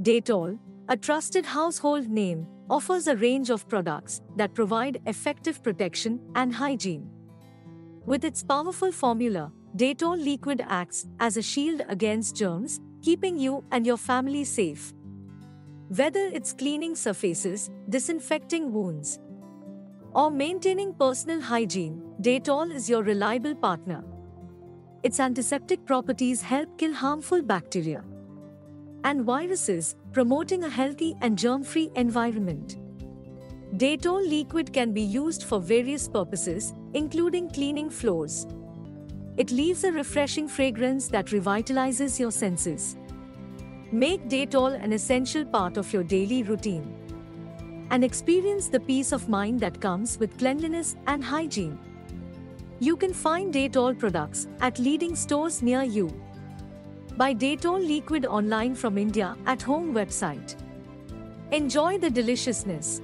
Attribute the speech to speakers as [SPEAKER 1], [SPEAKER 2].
[SPEAKER 1] Dettol, a trusted household name, offers a range of products that provide effective protection and hygiene. With its powerful formula, Dettol liquid acts as a shield against germs, keeping you and your family safe. Whether it's cleaning surfaces, disinfecting wounds, or maintaining personal hygiene, Dettol is your reliable partner. Its antiseptic properties help kill harmful bacteria and viruses, promoting a healthy and germ free environment. Dettol liquid can be used for various purposes, including cleaning floors. It leaves a refreshing fragrance that revitalizes your senses. Make Dettol an essential part of your daily routine. And experience the peace of mind that comes with cleanliness and hygiene. You can find Dettol products at leading stores near you. Buy Dettol liquid online from India at home website. Enjoy the deliciousness.